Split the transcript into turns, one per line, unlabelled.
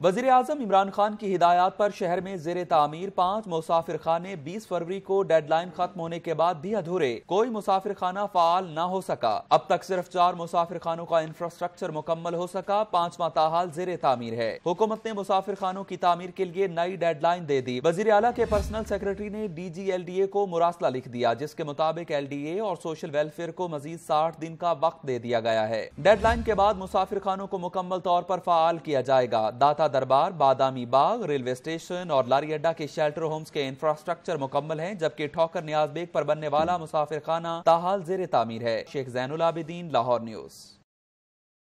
वज़ीर आज़म इमरान खान की हिदायत पर शहर में जेर तामीर पाँच मुसाफिर खाने बीस फरवरी को डेडलाइन खत्म होने के बाद भी अधूरे। कोई मुसाफिर खाना फाल न हो सका। अब तक सिर्फ़ चार मुसाफिर खानों का इंफ्रास्ट्रक्चर मुकम्मल हो सका। पांचवा ताहाल जेर तामीर है। हुकूमत ने मुसाफिर खानों की तामीर के लिए नई डेडलाइन दे दी। वज़ीर अला के पर्सनल सेक्रेटरी ने D G L D A को मुरासला लिख दिया, जिसके मुताबिक एल डी ए और सोशल वेलफेयर को मजीद साठ दिन का वक्त दे दिया गया है। डेडलाइन के बाद मुसाफिर खानों को मुकम्मल तौर पर फाल किया जाएगा। दाता दरबार बादामी बाग, रेलवे स्टेशन और लारी अड्डा के शेल्टर होम्स के इंफ्रास्ट्रक्चर मुकम्मल हैं, जबकि ठोकर न्याज बेग पर बनने वाला मुसाफिर खाना ताहाल जेर तामीर है। शेख जैनुल आबिदीन, लाहौर न्यूज़।